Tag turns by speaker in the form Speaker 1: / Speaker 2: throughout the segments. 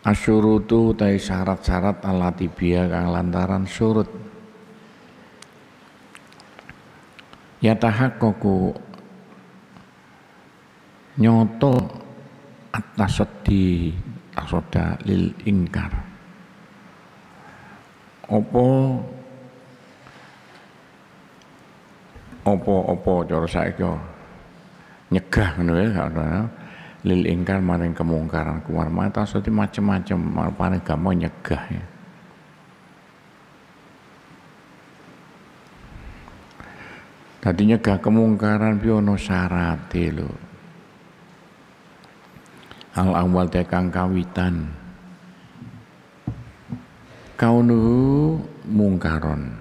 Speaker 1: Asyurutu tai syarat-syarat alatibia kang lantaran surut Yatahakkoku nyoto atas sedih asoda lil ingkar opo opo opo cara saiki nyegah ngono ya lil ingkar maring kemungkaran kumar mata soti macem-macem paling gampang nyegah ya Tadi nyegah kemungkaran biono syarate lho. Al awal tekang kawitan. Kaunu mungkaron.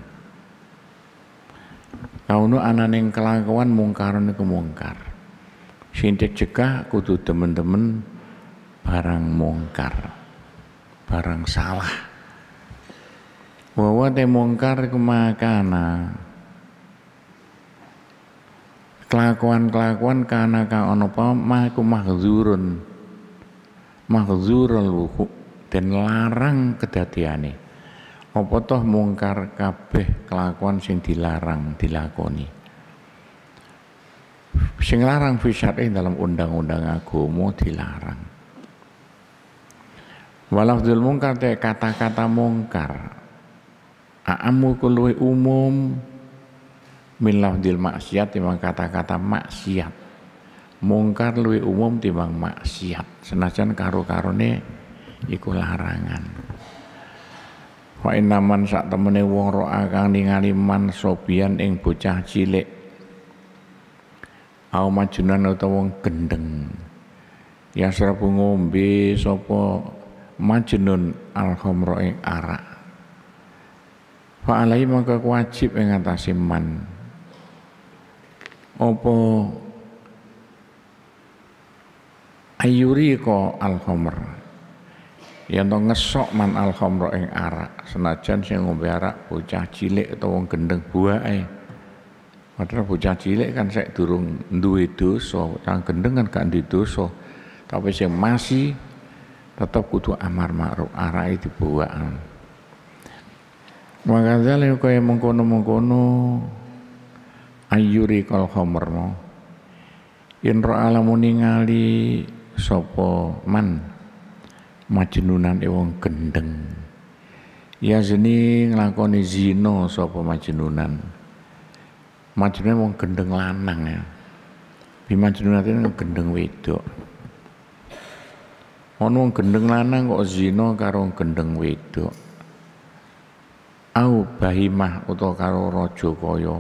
Speaker 1: Kaunu ananing kelakuan mungkaron iku mungkar. Sing dicegah kudu temen-temen barang mungkar, barang salah. Wawa te mungkar iku makana. Kelakuan-kelakuan kana ka ono apa mah iku mahzurun. Mahzurul wuku dan larang kedatiane. Apa toh mungkar kabeh kelakuan sing dilarang dilakoni sing larang fi dalam undang-undang agama dilarang. Walafdul mungkar te kata-kata mungkar. Aamu kulwe umum min lafdil maksiat timbang kata-kata maksiat. Mungkar luwe umum timbang maksiat. Senajan karo-karone iku larangan. Wa innaman sak temene wong ro'a kang ningali man sobian ing bocah cilik au majunan utawa gendeng. Ya serapu ngombe sapa majnun al khamra ing arak. Fa alai maka wajib ing atase man. Apa ayuri ko al khamr yen to ngesok man al arak senajan sing ngombe arak bocah cilik utawa gendeng buake Padahal bocah cilik kan saya durung duwe dosa, cang gendeng kan gak duwe dosa. Tapi sing masih tetap kudu amar ma'ruf arai dibawaan. Maka zalik kaya mengkono-mengkono ayuri kal khamr mo. Yen alamu ningali sapa man majnunan e wong gendeng. Ya zeni nglakoni zina sapa majnunan Majnun wong gendeng lanang ya. Bi Majnun itu gendeng wedok. Ono wong gendeng lanang kok zina karo gendeng wedok. Au bahimah utawa karo raja kaya.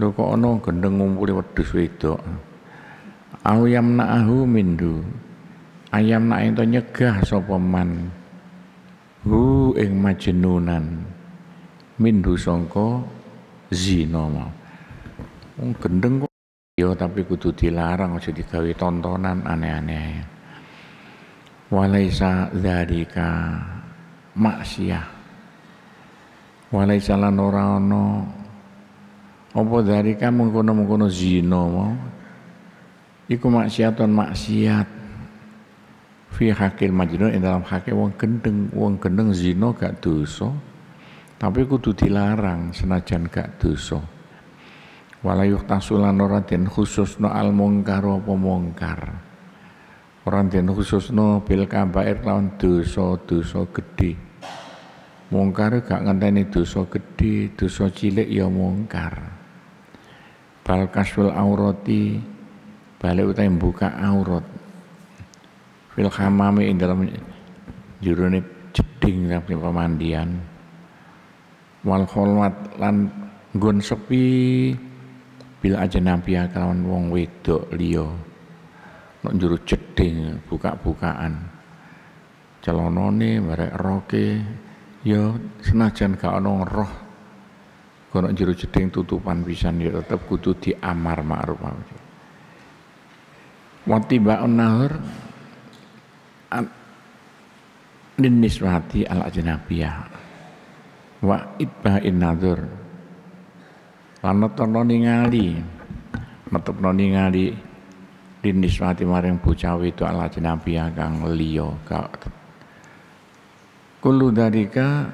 Speaker 1: Lho kok ono gendeng ngumpuli wedhus wedok. Au yamna'ahu mindu. Ayam nak ento nyegah sapa man. Hu ing majnunan. Mindu sangka zina mau. Wong gendeng kok ya tapi kudu dilarang aja digawe tontonan aneh-aneh. Walaisa dzalika maksiyah. Walaisa lan ora ana apa dzalika mengkono-mengkono zina mau. Iku maksiaton maksiat fi hakil majnun dalam hakil wong gendeng wong gendeng zina gak dosa tapi kudu dilarang senajan gak dosa. Wala yuhtasulan ora den khususno al mungkar apa mungkar. Ora den khususno bil kabair lawan dosa-dosa gedhe. Mungkar gak ngenteni dosa gedhe dosa cilik ya mungkar. Bal kasful aurati balik utai buka aurat. Fil hamami ing dalam jurune jeding pemandian wal kholwat lan nggon sepi bil nabi kalawan wong wedok liya. Nek njuru jeding buka-bukaan. Celonone merek roke ya senajan gak ana roh kono jero jeding tutupan pisan ya tetep kudu diamar ma'ruf wa tiba'un nahur niswati al ajnabiyah wa itba'in nadur lan netono ningali netepno ningali diniswati maring bocah wedok al ajnabiyah kang liya Kulu dalika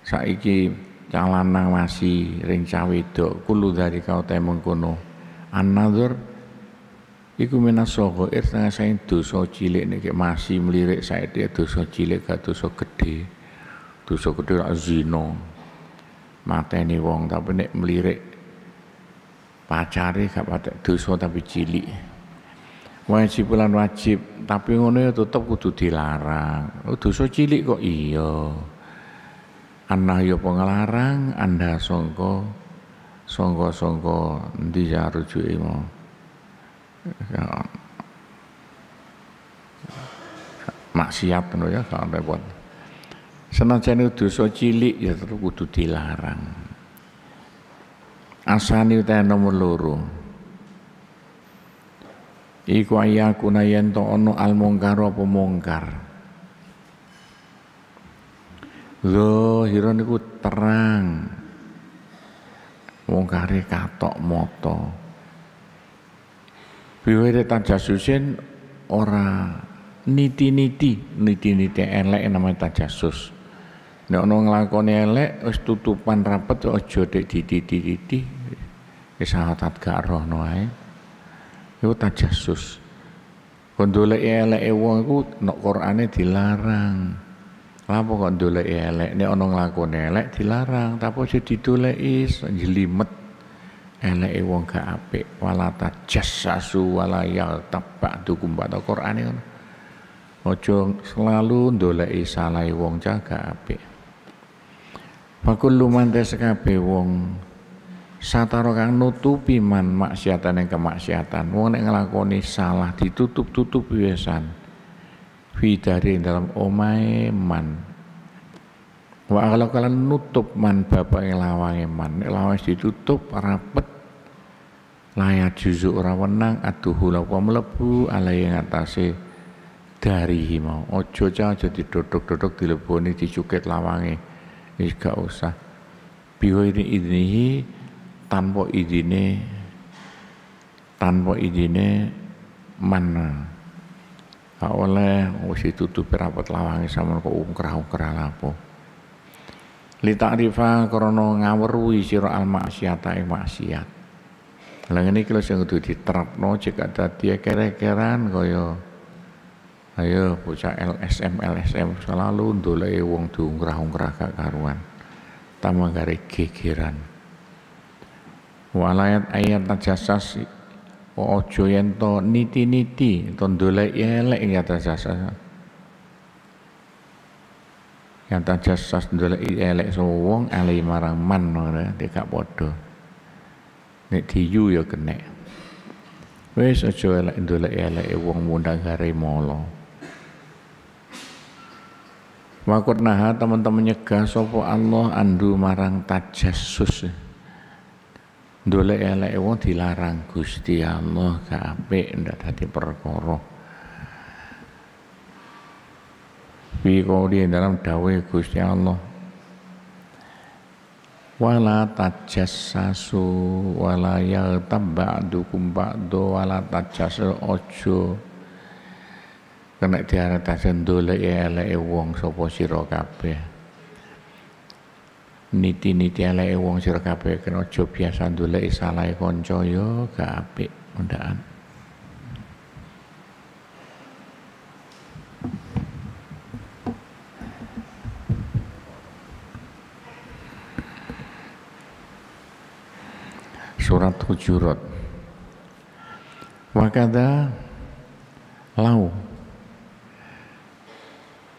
Speaker 1: saiki calanang masih ring cah wedok kulu dalika uta mengkono. An-nadzur iku minasogo ir setengah saing dosa cilik nek masih melirik saiki dosa cilik gak dosa gede dosa gede rak zina mateni wong tapi nek melirik pacare gak patek dosa tapi cilik wajib lan wajib tapi ngono ya tetep kudu dilarang oh, dosa cilik kok iya anah ya pengelarang anda songko songko songko ndi ya rujuke mau ya. maksiat ngono ya gak repot senajan dosa cilik ya tetep kudu dilarang. Asani utawa nomor loro. Iku ayakuna yen to ono al mungkar apa mungkar Zahiran iku terang. Mungkare katok moto. Biwiri tajasusin ora niti-niti niti-niti elek namanya tajasus nek ono nglakoni elek wis tutupan rapet aja dek didi-didi wis gak rohno ae. Iku tajasus. Kon doleki eleke wong iku nek Qur'ane dilarang. Lapo kok ndoleki elek? Nek ana nglakoni elek dilarang. Tapi aja didoleki jelimet eleke wong gak apik. Wala tajassasu wala yaltaba'dukum ba'da Qur'ane ngono. Aja selalu ndoleki salah wong jaga apik Pakul luman kabeh wong sataro kang nutupi man maksiatan yang kemaksiatan. Wong nek nglakoni salah ditutup-tutup wisan fi dalam omae man. Wa kalau kalian nutup man bapak yang lawange man. Nek lawange ditutup rapet. Layak juzu ora wenang aduhu lawa mlebu alai yang atase dari mau. Ojo aja didodok-dodok dileboni dicuket lawange wis gak usah. Biwa ini ini tanpa izine tanpa izine mana. Gak oleh wis ditutup rapat lawange sama kok ungkrah-ungkrah lapo li ta'rifa krana ngawruhi sira al maksiata ing maksiat lha ngene iki lho sing kudu diterapno cek dadi kere-keran kaya ayo bocah LSM LSM selalu ndoleki wong diungkrah-ungkrah gak karuan. Tambah gare gegeran. Walayat ayat tajasas ojo yen to niti-niti to ndolek elek ya tajasas yang tajasas ndolek elek wong ali marang man ngono gak padha nek diyu ya kena wis aja elek ndolek elek wong mundang gare molo Wakut naha teman-teman nyegah sopo Allah andu marang tajassus Ndolek elek wong dilarang Gusti Allah gak apik ndak dadi perkara. Fi qouli dalam dawuh Gusti Allah wala tajassasu wala yaltab ba'dukum ba'du wala tajassu ojo kena diarani ndolek elek wong sapa sira kabeh. Niti-niti eleke wong sira kabeh kena aja biasa ndoleki salahe kanca ya gak apik surat hujurat. Wakada lau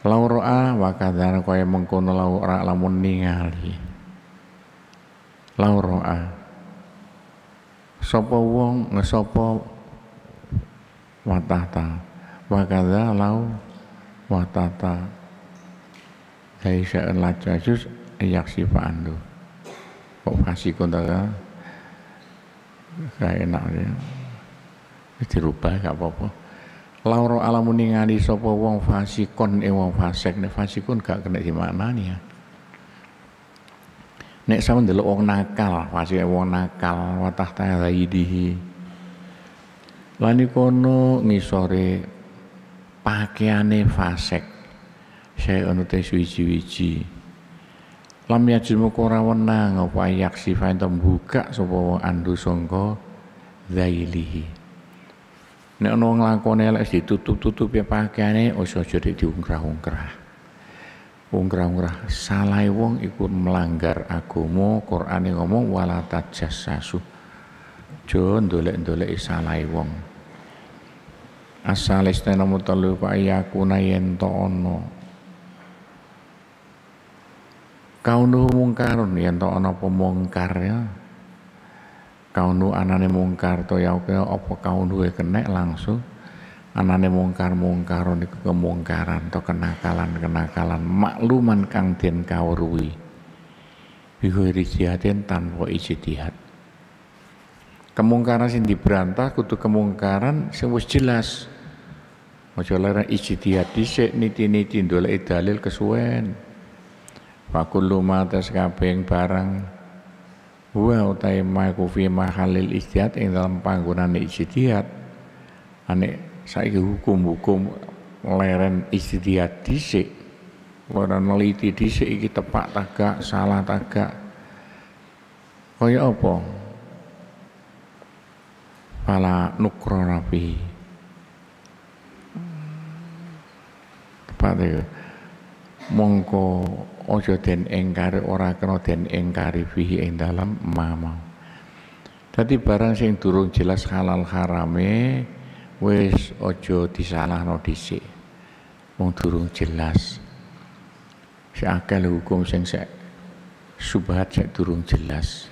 Speaker 1: lau ro'a wakada kaya mengkono lau ora lamun ningali. Lauroa sapa wong sapa watahta wa lau wa tata sya'an laja jus ayak sifa andu kok fasikun ta gak enak ya. Dirubah gak apa-apa Lauro alamun ningali sapa wong fasikon e wong fasik nek fasikun gak kena dimaknani ya? Nek sama ndelok wong nakal fasik wong nakal watah tahyidihi lan kono ngisore pakaiane fasik saya ono te suwi-wiji lam yajmu ora wenang apa yaksi fa buka sapa wong andu sangka zailihi Nek ono nglakone elek ditutup-tutup ya pakaiane aja diungkrah-ungkrah. Ungkrah-ungkrah salah wong ikut melanggar agama, Qur'ane ngomong wala tajassasu. Jo ndolek-ndolek salah wong. Asal istana mutalu pa yakuna yen to ono. Kaunu mungkarun yen to ono pemungkar ya kaunu anane mungkar to ya apa kaunu kena langsung? Anane mungkar mungkar niku kemungkaran to kenakalan kenakalan. Makluman kang den kawruhi. Bighairi jihadin tanpa ijtihad. Kemungkaran sing diberantas kudu kemungkaran sing wis jelas. Ojo lara ijtihad dhisik niti-niti ndoleki dalil kesuwen. Fakullu ma kabeh barang wa utai ma ku fi mahalil ijtihad ing dalam panggonane ijtihad. Ane saiki hukum-hukum leren ijtihad dhisik. Ora neliti dhisik iki tepak tagak salah tagak. Kaya apa? Fala nukrona fi tepat ya. Mongko ojo den engkari ora kena den engkari fihi ing dalam mama Dadi barang sing durung jelas halal harame wis ojo disalahno dhisik. Wong durung jelas. Si akal hukum sing sek subhat sek durung jelas.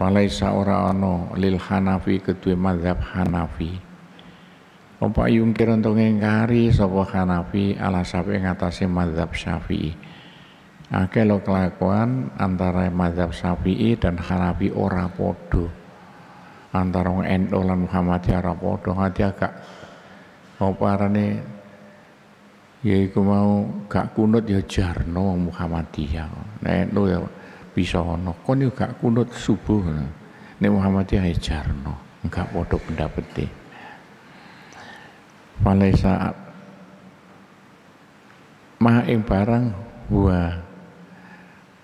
Speaker 1: Walaisa ora ana lil Hanafi kedue mazhab Hanafi. Apa yungkir untuk ngengkari sapa Hanafi ala sapi ngatasi mazhab Syafi'i akeh lo kelakuan antara mazhab Syafi'i dan Hanafi ora podo. Antara NU lan Muhammadiyah ora podo. Ngati agak mau parane yaiku mau gak kunut ya jarno wong Muhammadiyah. Nek NU ya bisa ono. Kon yo gak kunut subuh. Nek Muhammadiyah ya jarno. Enggak podo pendapete. Saat mah ing barang buah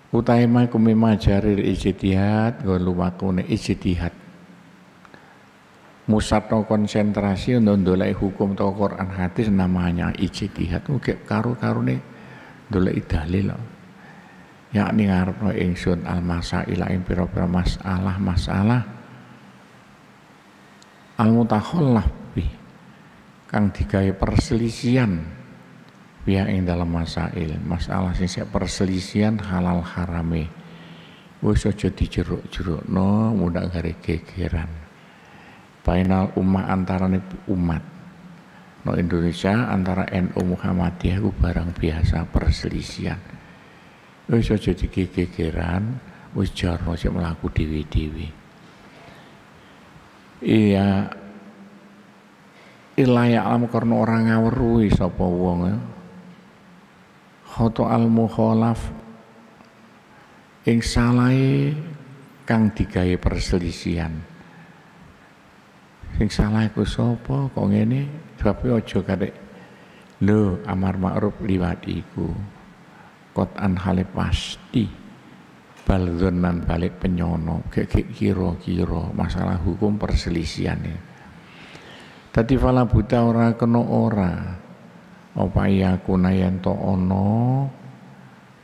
Speaker 1: Utai ma kumi majaril ijtihad nggo luwakune ijtihad. Musatno konsentrasi untuk ndolek hukum to Quran hadis namanya ijtihad. Oke karu-karune ndolek dalil. Yakni ngarepno ingsun al masail ing pira-pira masalah masalah al mutakhallaf kang digawe perselisihan pihak yang dalam masail. Masalah sing perselisihan halal harame. Wis aja dijeruk-jerukno mudah gare gegeran. Final umat antara umat. No Indonesia antara NU Muhammadiyah itu barang biasa perselisihan. Wis aja digegeran wis jarno sik mlaku dewi-dewi iya. Ilaya alam karena orang ngawruhi sapa wong ya khoto al mukhalaf ing salahe kang digawe perselisihan. Sing salah iku sapa? Kok ngene? Sebab aja kadek lho amar ma'ruf liwat iku. Kot an hale pasti balzonan balik penyono. Kayak kira-kira masalah hukum perselisihan ya. Tadi fala buta ora kena ora apa yakuna yen to ono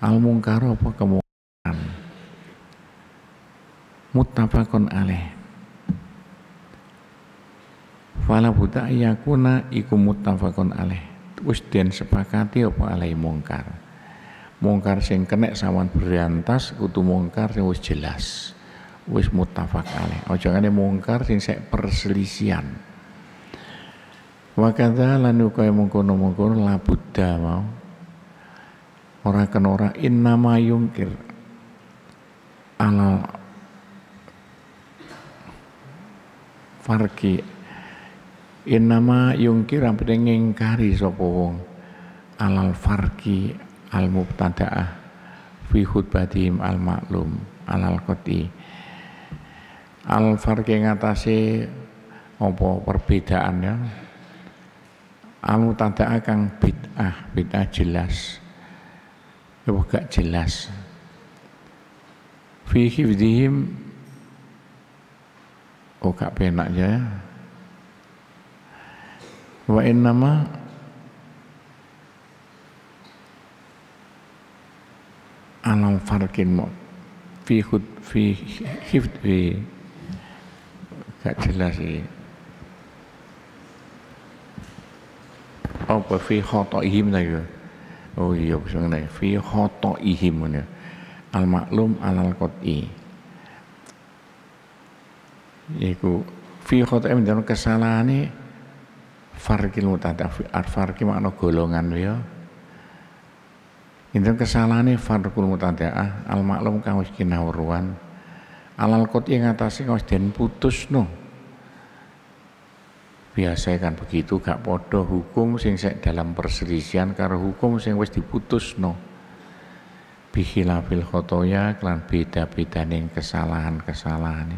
Speaker 1: al mungkar apa kemungkaran? Muttafaqun alaih. Fala buta yakuna iku muttafaqun alaih. Wis den sepakati apa alaih mungkar? Mungkar sing kena sawan berantas kudu mungkar sing wis jelas. Wis muttafaq alaih. Aja ngene mungkar sing sek perselisihan wa kadza lan kaya mengkono-mengkono la buddha mau. Ora kena ora innama yungkir. Alal farki. Innama yungkir ampene ngingkari sapa wong. Alal farki al mubtadaah. Fi khutbatihim al maklum alal qati. Al farki ngatasi apa perbedaan al mubtadaah kang bid'ah bid'ah jelas. Ya gak jelas? Fi hifdihim oh gak penak ya. Wa innama alam farkin mo fi khud fi gak jelas sih apa fi ihim lagi oh iya bisa ngene. Fi ihim ngene. Al maklum alal qot'i yaiku fi khotoihim dan kesalahan farkil mutada farki makna golongan ya. Itu kesalahannya farkul mutadaah al maklum kang wis kinawruan alal kot yang ngatasi kang wis den putus no biasa kan begitu gak podo hukum sing sek dalam perselisihan karo hukum sing wis diputus no bihilafil khotoya klan beda-beda ning kesalahan-kesalahan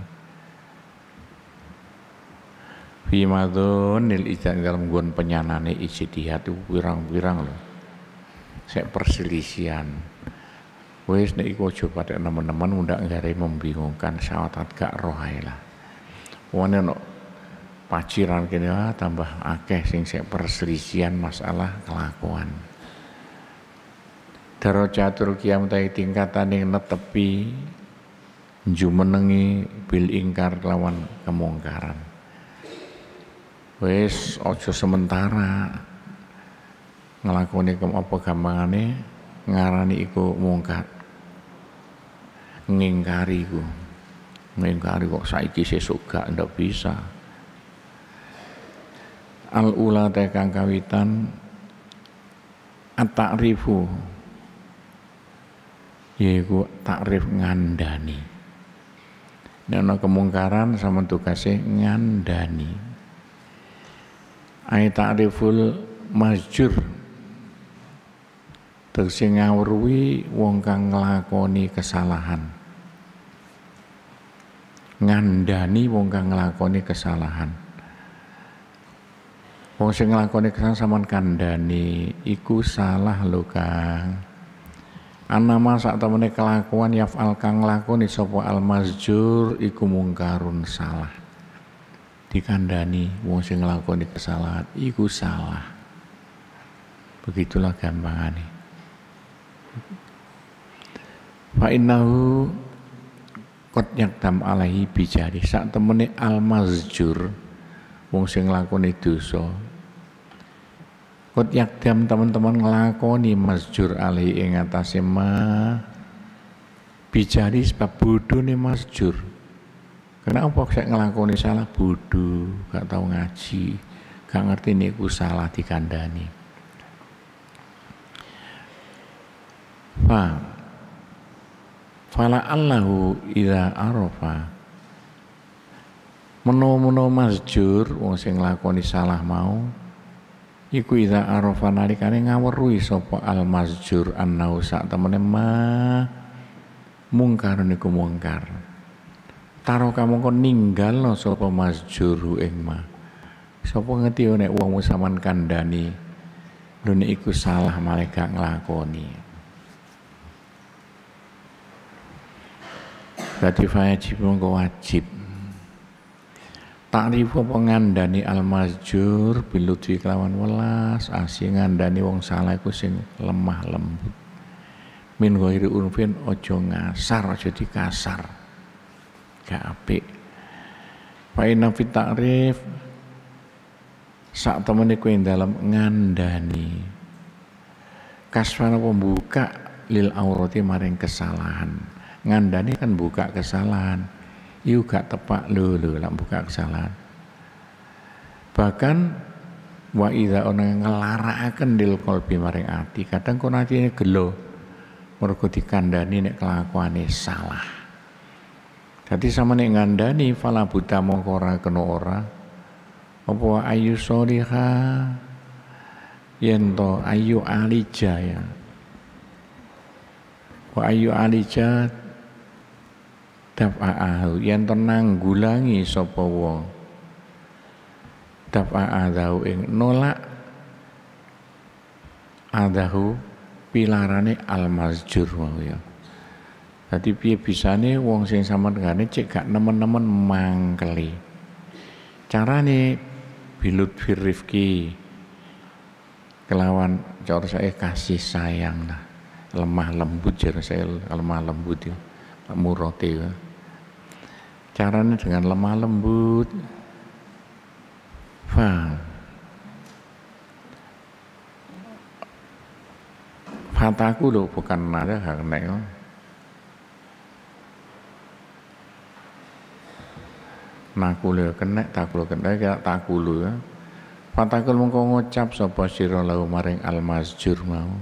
Speaker 1: fi nil ijtihad dalam gon penyanane ijtihad itu wirang-wirang loh saya perselisihan. Wis nek iku aja pada teman-teman undak ngare membingungkan sawatat gak rohai lah. Wane no paciran kene ah, tambah akeh sing saya perselisihan masalah kelakuan. Darajatul kiam tai tingkatan yang netepi jumenengi bil ingkar lawan kemungkaran. Wis ojo sementara ngelakoni apa gampangane ngarani iku mungkar ngingkari iku. Ngingkari kok saiki sesuk gak ndak bisa al ula tekang kawitan at-ta'rifu yaiku takrif ngandani. Nek kemungkaran sama tugasnya ngandani. Ay ta'riful masjur. Tegese ngawruhi wong kang nglakoni kesalahan. Ngandani wong kang nglakoni kesalahan wong sing nglakoni kesalahan sampean kandani iku salah lho Kang. Anama sak temene kelakuan yaf'al kang nglakoni sapa al masjur iku mungkarun salah. Dikandani wong sing nglakoni kesalahan iku salah. Begitulah gampangane. Fa innahu qad yaktam alaihi bijari sak temene al mazjur wong sing nglakoni dosa qad yakdam teman-teman nglakoni mazjur alaihi ing atase ma. Bijari sebab bodhone mazjur Kenapa saya ngelakoni salah? Bodoh, gak tahu ngaji, gak ngerti niku salah dikandani. Fa Fala Allahu ida arafa Meno-meno masjur wong sing nglakoni salah mau iku ida arafa nalikane ngaweruhi sapa al masjur annau sak temene ma mungkar niku mungkar. Taro kamu kon ninggal no sapa masjuru ing ma sapa ngerti nek wong saman kandani nek iku salah malaikat nglakoni. Berarti wajib mongko wajib Takrif apa ngandani al masjur bilutwi kelawan welas asih ngandani wong salah iku sing lemah lembut. Min ghairi unfin ojo ngasar ojo dikasar. Gak apik. Fa inna fit ta'rif sak temene kowe dalam ngandani. Kasfana pembuka lil aurati maring kesalahan. Ngandani kan buka kesalahan iku gak tepak lho lho lah buka kesalahan. Bahkan wa idza ana ngelarakaken dil qalbi maring ati kadang kono atine gelo. Mergo dikandani nek kelakuane salah. Dadi sama nek ngandani fala buta mongko ora kena ora. Apa ayu soliha yen to ayu alija ya. Wa ayu alija dafa'ahu yen to nanggulangi sapa wong. Dafa adahu ing nolak adahu pilarane al mazjur mau ya Jadi piye bisane wong sing sama dengane cek gak nemen-nemen mangkeli. Carane bilut firrifki kelawan cara saya kasih sayang lah. Lemah lembut cara saya lemah lembut ya murote ya caranya dengan lemah lembut Faham. Fataku loh bukan nada karena. Nakulu kena, takulu kena, kaya takulu ya. Fatakul mengko ngucap sapa sira maring al masjur mau.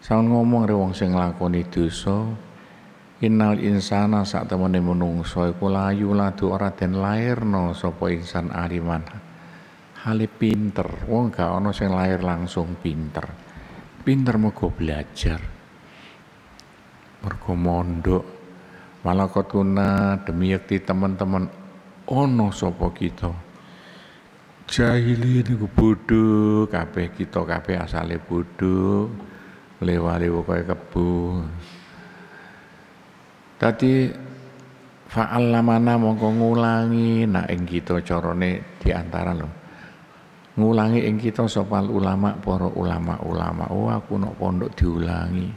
Speaker 1: Saun ngomong re wong sing nglakoni dosa, Innal insana sak temene menungso iku layu ladu ora den lairno sapa insan aliman hale pinter wong gak ono sing lahir langsung pinter. Pinter mergo belajar mergo mondok. Malakot kuna demi yakti teman-teman ono sapa kita. Jahili niku bodoh kabeh kita kabeh asale bodoh lewa-lewa kaya kebu tadi fa'al lamana mongko ngulangi. Nak ing kita carane di antara lho. Ngulangi ing kita sopal ulama para ulama-ulama. Oh aku nok pondok diulangi.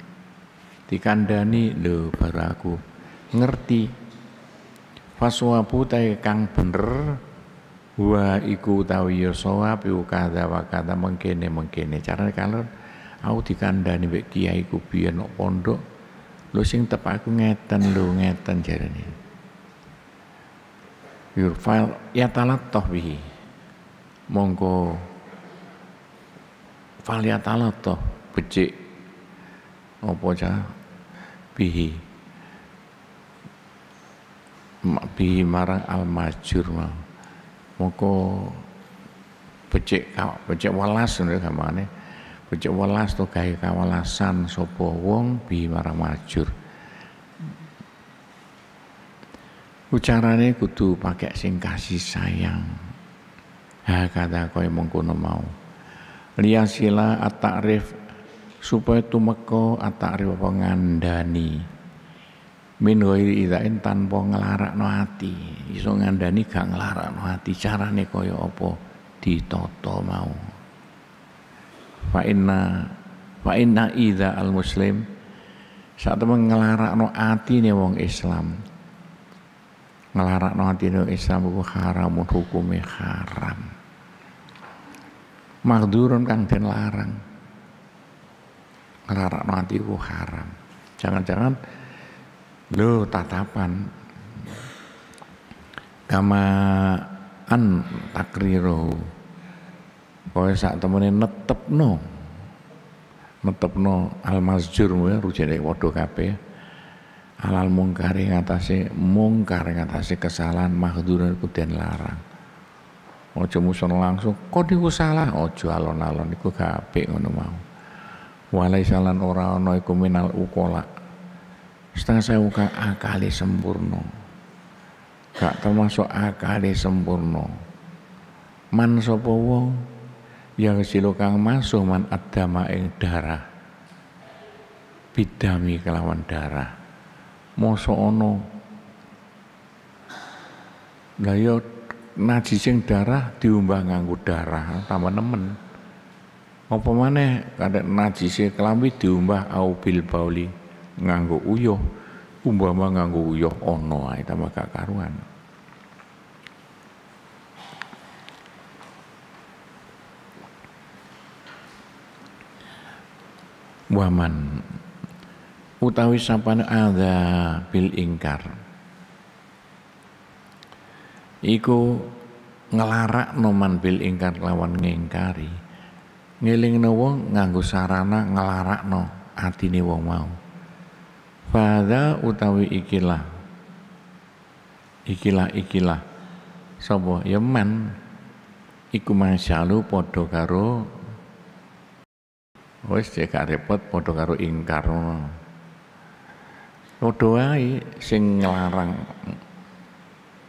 Speaker 1: Dikandani lho baru aku. Ngerti. Faswabu tae kang bener wa iku utawi ya sawab iku kada wa kada mengkene mengkene carane kalau aku dikandani mbek kiai ku biyen nok pondok lho sing tep aku ngeten lho ngeten jarene. Yurfal ya talat toh bihi monggo. Toh becik. Apa cah? Bihi. Bihi marang al majur mongko becik becik welas ngono gamane becik welas to gawe kawalasan sapa wong bihi marang majur. Ucarane kudu pakai sing kasih sayang. Kata kaya mengkono mau. Liyasila at-ta'rif supaya tumeka at-ta'rif apa ngandani. Min ghairi idain tanpa nglarakno ati. Iso ngandani gak nglarakno ati. Carane kaya apa ditata mau fa inna fa inna idza al muslim saat temen nglarakno atine wong Islam. Nglarakno atine Islam ku haramun hukume haram. Magdurun kang den larang. Ngelarak nanti ku haram. Jangan-jangan lo tatapan. Kama an takriro kowe sak temene netepno netepno al masjur ya rujane padha kabeh alal mungkar ngatasi mungkar ngatasi kesalahan mahdurun ku den larang Ojo musono langsung, kok niku salah? Ojo alon-alon iku gak apik ngono mau. Walai salan ora ana iku minal ukola. Setengah saya uka akali sempurna. Gak termasuk akali sempurna. Man sapa wong yang silo kang masuk man adama ing darah. Bidami kelawan darah. Mosok ono. Lah ya najising darah diumbah nganggo darah tambah nemen apa maneh kadek najise kelambi diumbah au bil bauli nganggo uyuh umpama nganggo uyuh ono ae tambah gak karuan waman. Utawi sapane ada bil ingkar. Iku ngelarak noman bil ingkar lawan ngingkari ngelingno wong nganggo sarana nglarakno atine wong mau. Fada utawi ikilah. Ikilah ikilah. Sapa? Ya man. Iku masyalu padha karo wis cek repot padha karo ingkar padha wae sing nglarang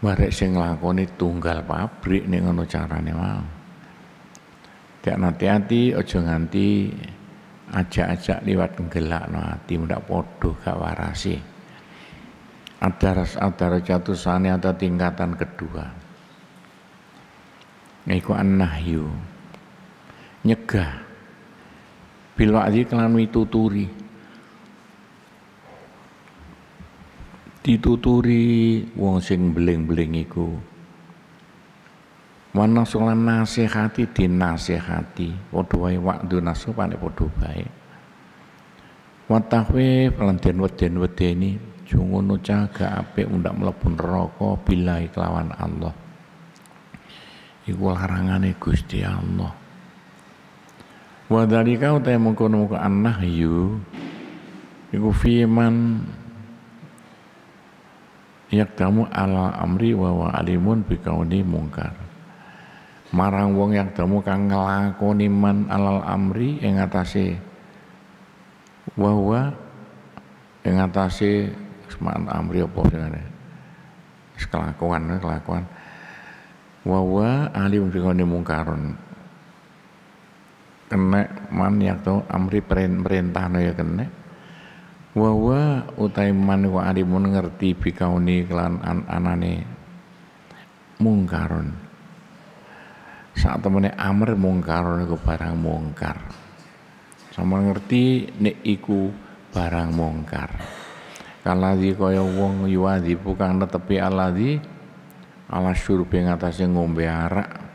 Speaker 1: barek sing nglakoni tunggal pabrik ning ngono carane mau Gak hati-hati ojo nganti ajak-ajak liwat gelak no hati ndak podo gak warasi. Ada ada catusane ada tingkatan kedua. Iku an-nahyu nyegah bil wa'di kelan mituturi dituturi wong sing beling-beling iku Wana sulan nasihati dinasihati wae waktu nasu panek padha bae. Watahwe pelantian weden-wedeni jungono caga apik undak mlebu neraka bila kelawan Allah. Iku larangane Gusti Allah. Wa dzalika uta mengkono-mengkono annahyu iku fiman yakdamu ala amri wa wa alimun bikauni mungkar. Marang wong yang temu kang ngelakoni man alal amri ing atase wa ing atase semaan amri apa jenenge? Kelakuan kelakuan. Wa wa ahli bikone mungkaron kena man tau amri perintah ya kena. Wa wa utai man wa alimun ngerti bikauni kelan an anane. Mungkaron. Saat temennya amr mungkar niku barang mungkar. Sama ngerti nek iku barang mungkar. Di kaya wong yuwadi bukan netepi di ala syurbi ngatasé ngombe arak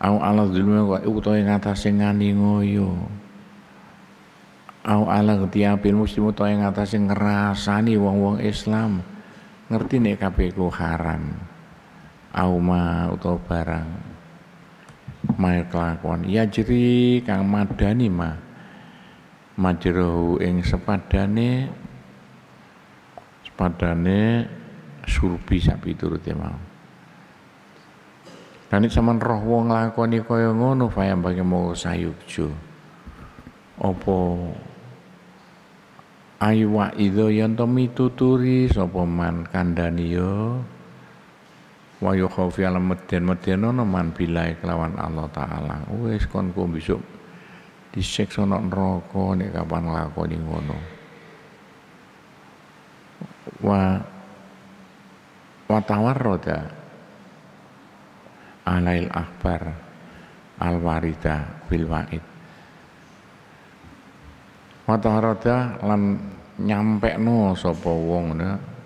Speaker 1: au ala zulme kok utawa ngatasé ngani ngoyo. Au ala ketiapin muslim utawa ngatasé ngerasani wong-wong Islam. Ngerti nek kabeh haram. Au ma utawa barang. Mae kelakuan. Ya jeri kang madani ma. Majrohu ing sepadane sepadane surbi sapi turute mau Dan sama roh wong lakoni kaya ngono fayam bagi mau sayukjo. Opo ayu wa idho yanto mituturi sapa man kandani yo? Wa yukhawfi alam medhen medhen ono man bilai kelawan Allah taala. Wis kon ku besok disiksa nang neraka nek kapan nglakoni ngono. Wa wa tawarrada alail akbar al warida bil waid. Wa tawarrada lan nyampekno sapa wong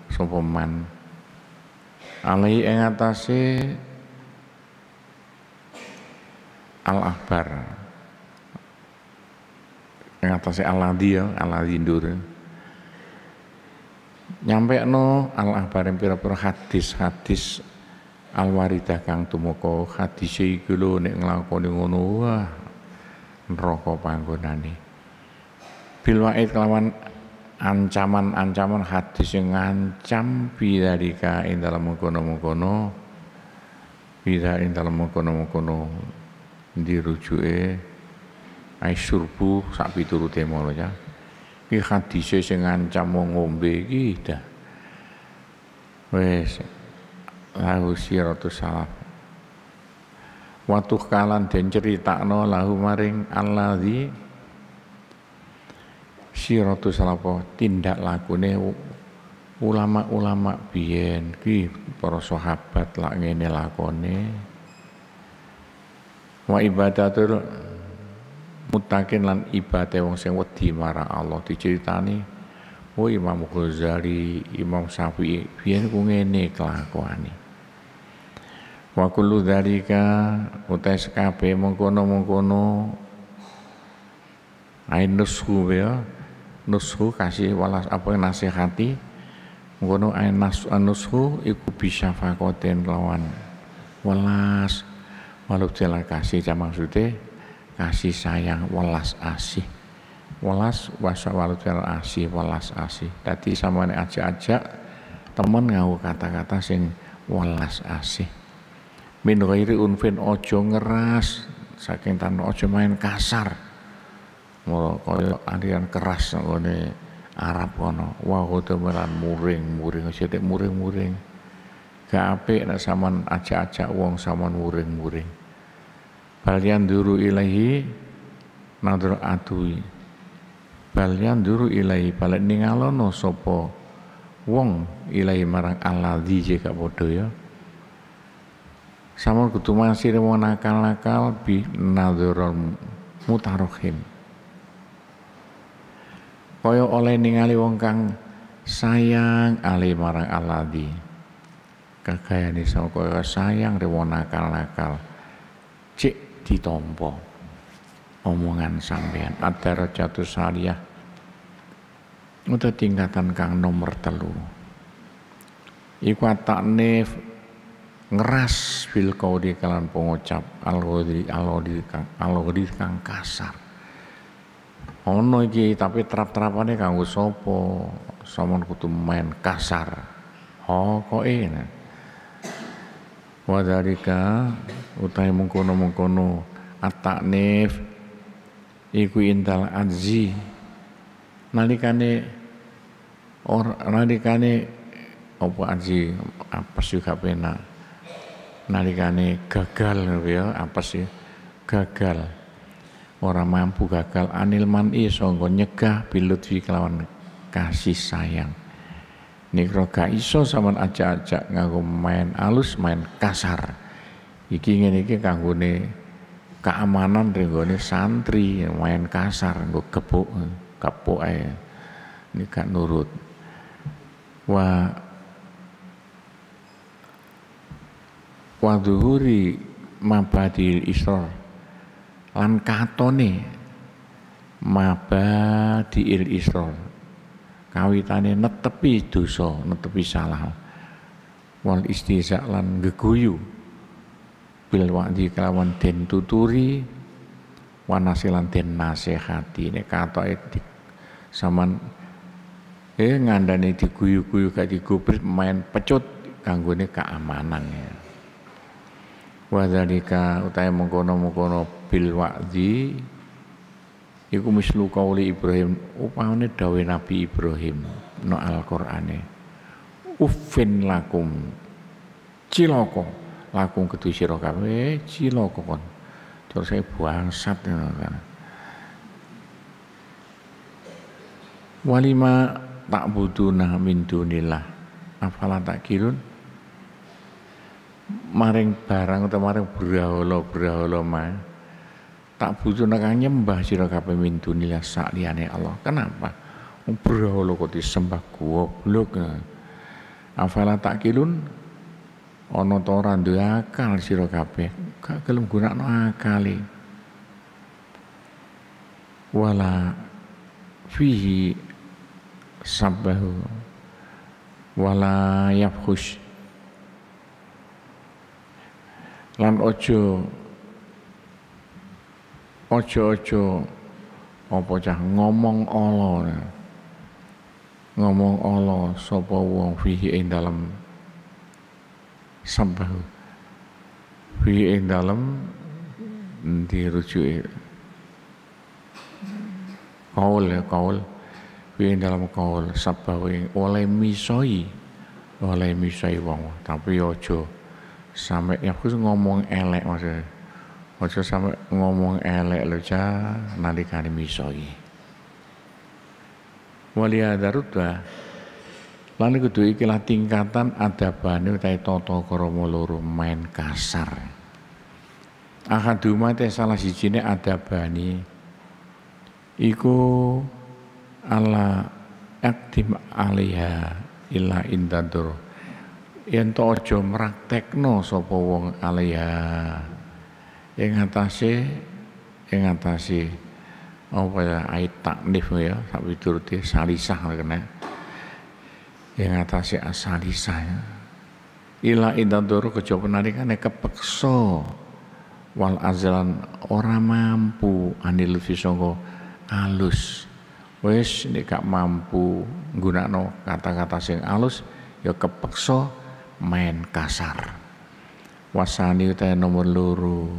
Speaker 1: sapa man? Alai ing atase al akbar ing atase aladi ya aladi ndur nyampe no al akbar yang pira-pira hadis-hadis al waridah kang tumeka hadis iku lho nek nglakoni ngono wah neraka panggonane. Bil waid kelawan ancaman-ancaman hadis yang ngancam bidarika ing dalam mengkono-mengkono bida ing dalam mengkono-mengkono dirujuke ai surbu sak piturute mono ya. Iki hadise sing ngancam ngombe iki dah. Wis lahu siratus salaf Watuh kalan den ceritakno lahu maring alladzi siratu salapo tindak lakune ulama-ulama biyen. Ki para sahabat lak ngene lakone. Wa ibadatul mutakin lan ibadah wong sing wedi marang Allah. Diceritani oh Imam Ghazali Imam Syafi'i biyen ku ngene kelakuane wa kullu dzalika utai sekabe mengkono-mengkono. Ainusku ya nushu kasih walas apa nasihati. Ngono ae nas nushu iku bisa fakoten lawan welas walau jalan kasih jam maksudnya kasih sayang welas asih. Welas wasa walau jalan asih welas asih. Tadi sama aja-aja temen ngau kata-kata sing welas asih min ghairi unfin ojo ngeras saking tan ojo main kasar. Mau koyo aliran keras ngene Arab kono. Wah meran muring muring sithik muring muring gak apik nek sampean ajak-ajak wong sampean muring muring balian duru ilahi nadru atui balian duru ilahi balik ningalono sopo wong ilahi marang alladzi jika bodoh ya sama kudu masih wong nakal-nakal bi nadhurul mutarohim. Kaya oleh ningali wong kang sayang ali marang aladi kakayane sama kaya sayang re wong nakal-nakal. Cek ditompo omongan sampean. Ada jatuh saliyah udah tingkatan kang nomor telu. Iku takne ngeras bil di kalan pengucap alodi alodi kang kang kasar. Ono iki tapi terap-terapane kanggo sapa samon kudu main kasar. Kok ini wadalika utai mengkono-mengkono at-taknif iku intal adzi nalikane or nalikane apa adzi apa sih kapena nalikane gagal ya apa sih? Gagal. Orang mampu gagal. Anil man'i sangka nyegah bilutfi kelawan kasih sayang. Nikro gak iso sampean ajak-ajak nganggo main alus main kasar. Iki ngene iki kanggone keamanan renggone santri main kasar nggo kepuk ae. Ini gak nurut. Wa wa dhuhuri mabadil isra lan katone il isra. Kawitane netepi dosa netepi salah. Wal istiza lan geguyu. Bil wa'di kelawan den tuturi wanasilan den nasihati. Nek katoke saman eh ngandane diguyu-guyu gak digubris main pecut kanggone keamanan ya Wadhalika utai mengkono-mengkono bil wa'di iku mislu kauli Ibrahim. Upamane dawe Nabi Ibrahim no Al-Qur'ane uffin lakum. Ciloko lakum kedu sira kabeh? Ciloko kon. Terus saya bangsat kan. Walima tak buduna min dunillah. Afala tak kirun maring barang atau maring brahala-brahala mah tak butuh nak nyembah sira kabeh min dunillah sak liyane Allah. Kenapa? Brahala kok disembah goblok. Afala takilun ana ta ora duwe akal sira kabeh. Gak gelem gunakno akale. Wala fihi sabahu wala yafhush lan ojo. Ojo-ojo apa cah? Ngomong Allah ngomong Allah sapa wong fihi ing dalem sembah fihi ing dalem dirujuki kaul ya kaul. Fihi ing dalem kaul sabah oleh misoi. Oleh misoi wong tapi ojo sampai ya aku ngomong elek maksudnya Ojo sampai ngomong elek lo ca nalikane misoi. Walia darutwa lan kudu ikilah tingkatan adabane utahe tata krama loro main kasar. Ahaduma te salah sijine adabani iku ala aktim alaiha illa indadur yen to aja mraktekno sapa wong alaya ing atase ing atase apa ya ait taknif ya sak piturute salisah kena. Ing atase asalisah ya. Ila idadoro kejaba nalikane kepeksa. Wal azlan ora mampu anil fisongko alus. Wis nek gak mampu nggunakno kata-kata sing alus ya kepeksa main kasar. Wasani utahe nomor loro.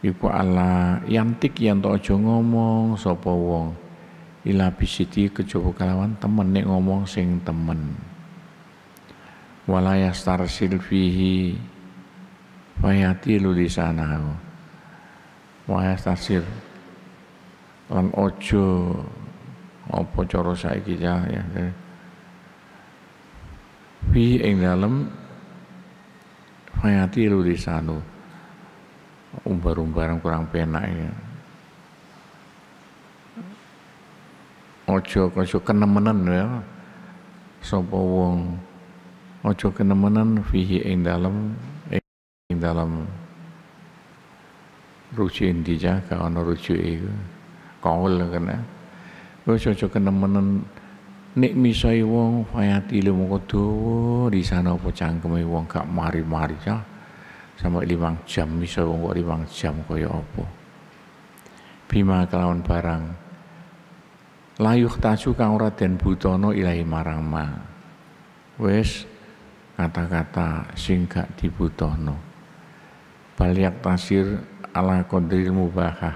Speaker 1: Iku ala yantik yang aja ngomong sapa wong. Ila bisiti kejaba kalawan temen nek ngomong sing temen. Wala yastarsil fihi fayatilu lisanahu wa yastarsil lan ojo apa cara saiki ya ya fi ing dalem fayatilu lisanu umbar-umbaran kurang penak ya ojo ojo kenemenen ya. Sapa wong. Ojo kenemenan fihi ing dalam ing dalam rujuk indija ka ana rujuk iku. Kaul kena wis ojo kenemenan nek misai wong fayati lu dawa di sana apa cangkeme wong gak mari-mari ya. Sampai limang jam misai wong kok limang jam kaya apa? Bima kelawan barang. Layuh tasu kang ora den butono ilahi marang ma. Wis kata-kata sing gak dibutuhno baliak tasir ala qadril mubahah.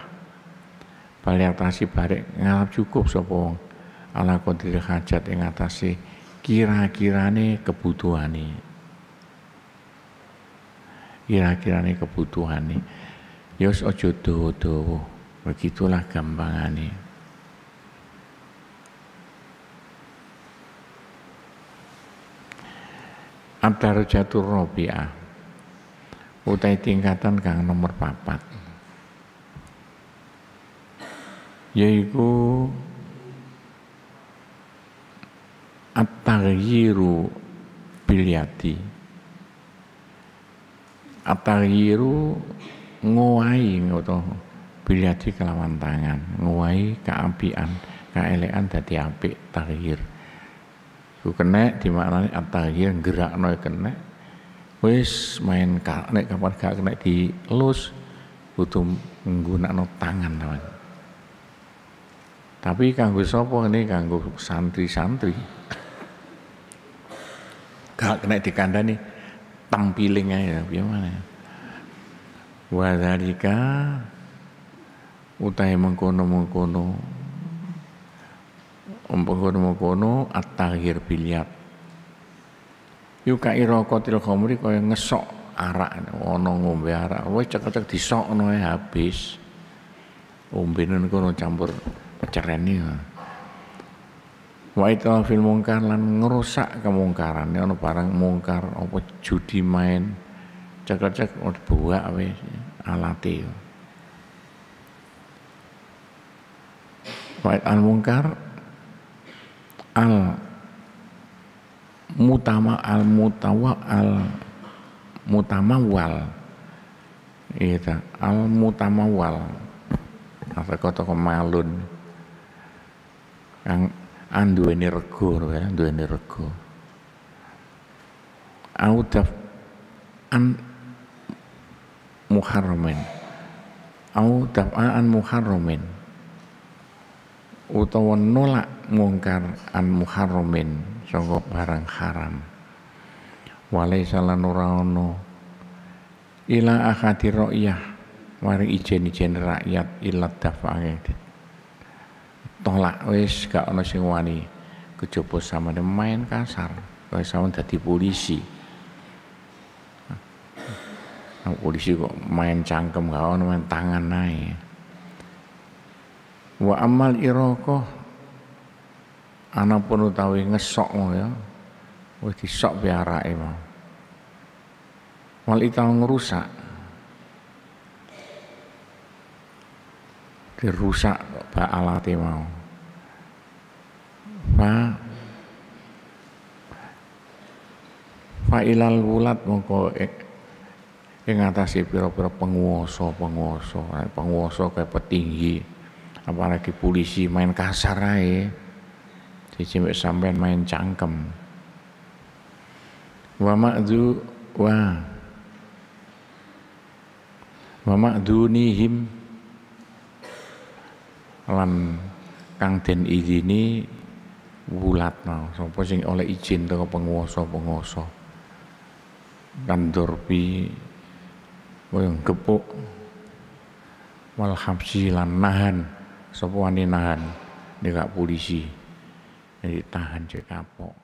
Speaker 1: Baliak tasir barek ngalap cukup sapa wong ala qadril hajat ing atase kira-kirane kebutuhane. Kira-kirane kebutuhane. Ya wis aja begitulah gampangane. Ad-darajatur rabi'ah. Utai tingkatan kang nomor papat. Yaiku at-taghyiru bilyati at-taghyiru ngowahi bilyati kelawan tangan ngowahi keapian kaelekan dadi apik taghyir ku kena di mana at-tahyir gerakno kena wis main ka nek kapan gak kena dielus butuh menggunakan tangan teman. Tapi kanggo sapa ini kanggo santri-santri. Gak kena dikandani tampiling aja gimana. Wa dzalika utahe mengkono-mengkono mengkono-mengkono at-taghir bilyat yuka iraqatil khamri kaya ngesok arak ana ngombe arak. Wis cek-cek disokno habis. Ombene kono campur pecereni wa fil mungkar lan ngerusak kemungkaran. Ana barang mungkar apa judi main. Cek-cek buak wis alate wa al mungkar al mutama al mutawa al mutamawal. Itu al mutamawal. Apa kata kemalun. Yang andu ini rego ya andu ini rego audaf an muharramin. Au daf'an muharramin. Utawa nolak mungkar an muharramin saka barang haram. Walaisa lan ora ana ila akhati ra'yah mari ijen-ijen rakyat ila dafa'e tolak wis gak ana sing wani. Kejaba samane main kasar kaya sampean dadi polisi. Nah, polisi kok main cangkem gak ono main tangan naik wa amal iraqah ana pun utawi ngesok ya. Wis disok piarake mau. Wal ital ngerusak dirusak bak alate mau. Fa fa ilal wulat mongko ing ngatasi pira-pira penguasa-penguasa penguasa. Kayak petinggi apalagi polisi main kasar aja cimek sampean main cangkem. Wa ma'du wa wa ma'dunihim lan kang den izini wulatna. Sapa sing oleh izin teko penguasa-penguasa. Kantor pi koyo gepuk. Wal habsi lan nahan. Sapa wani nahan? Nek polisi. Jadi tahan cek kapok